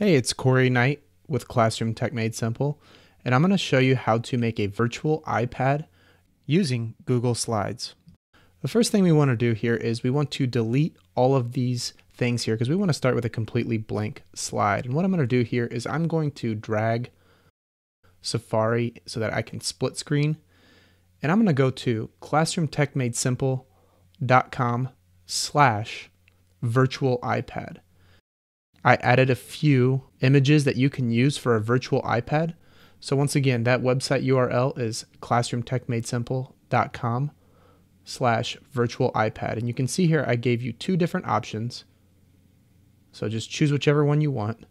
Hey, it's Corey Knight with Classroom Tech Made Simple, and I'm going to show you how to make a virtual iPad using Google Slides. The first thing we want to do here is we want to delete all of these things here because we want to start with a completely blank slide. And what I'm going to do here is I'm going to drag Safari so that I can split screen. And I'm going to go to classroomtechmadesimple.com slash virtual iPad. I added a few images that you can use for a virtual iPad. So once again, that website URL is classroomtechmadesimple.com slash virtual iPad. And you can see here, I gave you two different options. So just choose whichever one you want.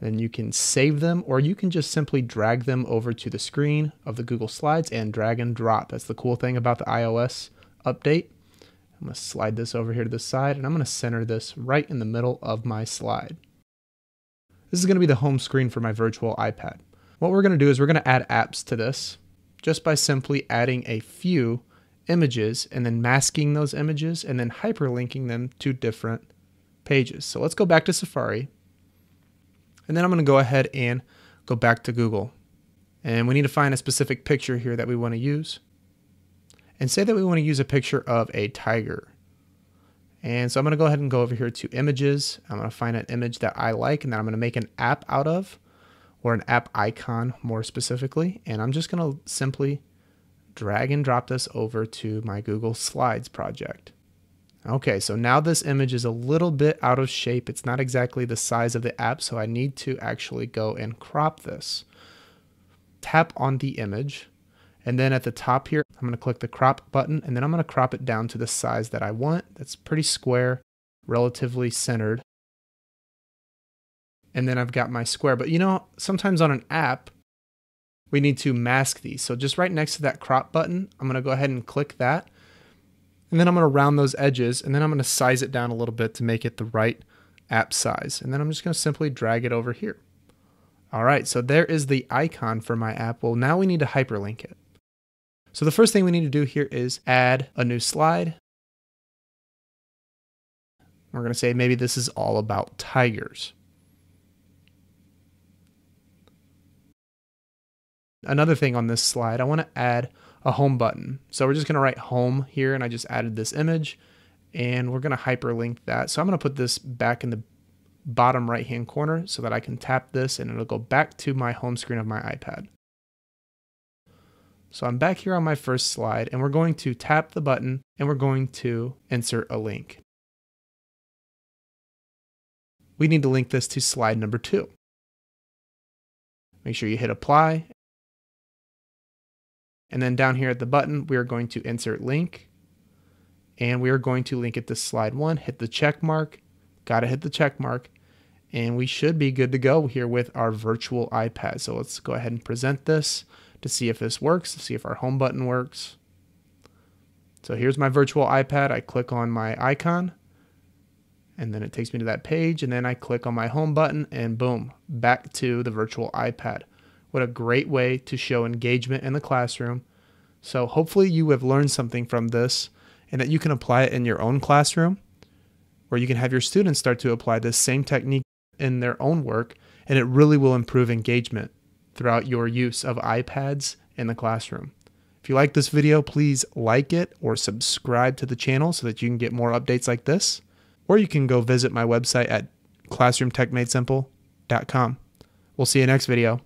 Then you can save them, or you can just simply drag them over to the screen of the Google Slides and drag and drop. That's the cool thing about the iOS update. I'm going to slide this over here to the side, and I'm going to center this right in the middle of my slide. This is going to be the home screen for my virtual iPad. What we're going to do is we're going to add apps to this just by simply adding a few images and then masking those images and then hyperlinking them to different pages. So let's go back to Safari. And then I'm going to go ahead and go back to Google. And we need to find a specific picture here that we want to use. And say that we want to use a picture of a tiger. And so I'm going to go ahead and go over here to images. I'm to find an image that I like and that I'm going to make an app out of or an app icon more specifically. And I'm just going to simply drag and drop this over to my Google Slides project. Okay, so now this image is a little bit out of shape. It's not exactly the size of the app, so I need to actually go and crop this. Tap on the image and then at the top here, I'm going to click the crop button and then I'm going to crop it down to the size that I want. That's pretty square, relatively centered. And then I've got my square. But you know, sometimes on an app, we need to mask these. So just right next to that crop button, I'm going to go ahead and click that. And then I'm going to round those edges and then I'm going to size it down a little bit to make it the right app size. And then I'm just going to simply drag it over here. All right, so there is the icon for my app. Well, now we need to hyperlink it. So the first thing we need to do here is add a new slide. We're going to say maybe this is all about tigers. Another thing on this slide, I want to add a home button. So we're just going to write home here and I just added this image and we're going to hyperlink that. So I'm going to put this back in the bottom right hand corner so that I can tap this and it'll go back to my home screen of my iPad. So I'm back here on my first slide and we're going to tap the button and we're going to insert a link. We need to link this to slide number two. Make sure you hit apply. And then down here at the button, we are going to insert link and we are going to link it to slide one, hit the check mark, gotta hit the check mark, and we should be good to go here with our virtual iPad. So let's go ahead and present this to see if this works, to see if our home button works. So here's my virtual iPad. I click on my icon and then it takes me to that page and then I click on my home button and boom, back to the virtual iPad. What a great way to show engagement in the classroom. So hopefully you have learned something from this and that you can apply it in your own classroom or you can have your students start to apply this same technique in their own work and it really will improve engagement throughout your use of iPads in the classroom. If you like this video, please like it or subscribe to the channel so that you can get more updates like this. Or you can go visit my website at classroomtechmadesimple.com. We'll see you next video.